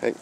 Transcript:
はい。